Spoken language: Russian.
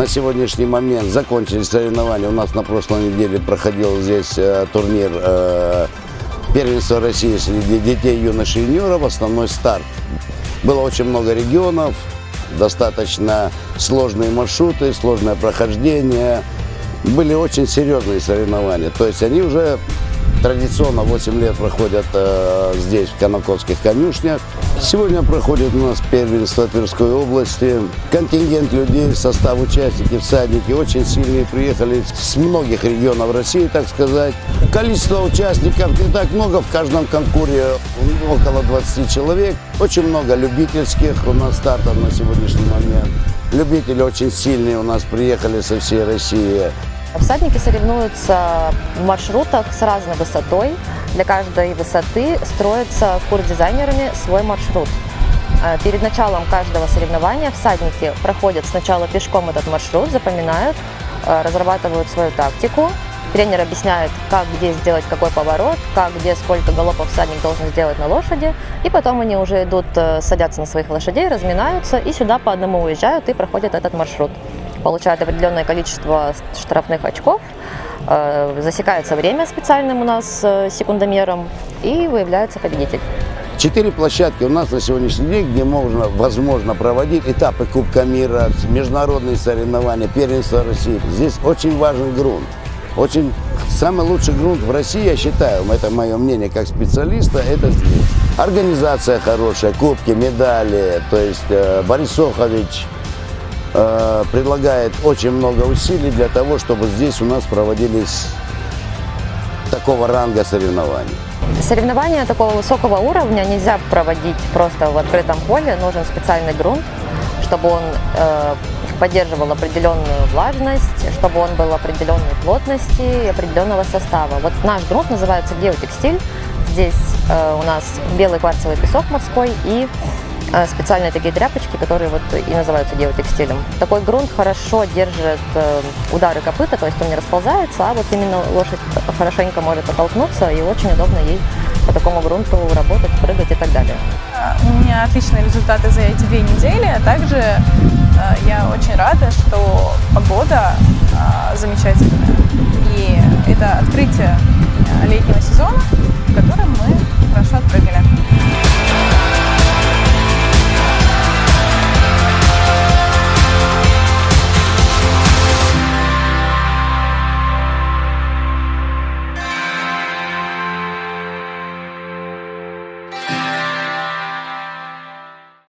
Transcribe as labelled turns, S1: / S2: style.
S1: На сегодняшний момент закончились соревнования. У нас на прошлой неделе проходил здесь э, турнир э, первенства России среди детей, юношей и юниоров, основной старт. Было очень много регионов, достаточно сложные маршруты, сложное прохождение. Были очень серьезные соревнования. То есть они уже традиционно 8 лет проходят э, здесь, в Конаковских конюшнях. Сегодня проходит у нас первенство Тверской области. Контингент людей, состав участников, всадники очень сильные. Приехали с многих регионов России, так сказать. Количество участников не так много. В каждом конкуре около 20 человек. Очень много любительских у нас стартов на сегодняшний момент. Любители очень сильные у нас приехали со всей России.
S2: Всадники соревнуются в маршрутах с разной высотой. Для каждой высоты строится курдизайнерами свой маршрут. Э, перед началом каждого соревнования всадники проходят сначала пешком этот маршрут, запоминают, э, разрабатывают свою тактику. Тренер объясняет, как где сделать какой поворот, как где сколько галопов всадник должен сделать на лошади. И потом они уже идут, э, садятся на своих лошадей, разминаются и сюда по одному уезжают и проходят этот маршрут получают определенное количество штрафных очков, засекается время специальным у нас э, секундомером и выявляется победитель.
S1: Четыре площадки у нас на сегодняшний день, где можно, возможно проводить этапы Кубка мира, международные соревнования, первенство России. Здесь очень важный грунт. Очень самый лучший грунт в России, я считаю, это мое мнение как специалиста, это здесь. Организация хорошая, кубки, медали, то есть э, Борис Сохович, Э, предлагает очень много усилий для того, чтобы здесь у нас проводились такого ранга соревнований.
S2: Соревнования такого высокого уровня нельзя проводить просто в открытом поле, нужен специальный грунт, чтобы он э, поддерживал определенную влажность, чтобы он был определенной плотности и определенного состава. Вот наш грунт называется геотекстиль. Здесь э, у нас белый кварцевый песок морской и специальные такие тряпочки, которые вот и называются геотекстилем. Такой грунт хорошо держит э, удары копыта, то есть он не расползается, а вот именно лошадь хорошенько может оттолкнуться и очень удобно ей по такому грунту работать, прыгать и так далее.
S3: У меня отличные результаты за эти две недели, а также э, я очень рада, что погода замечательная. И это открытие летнего сезона, в котором мы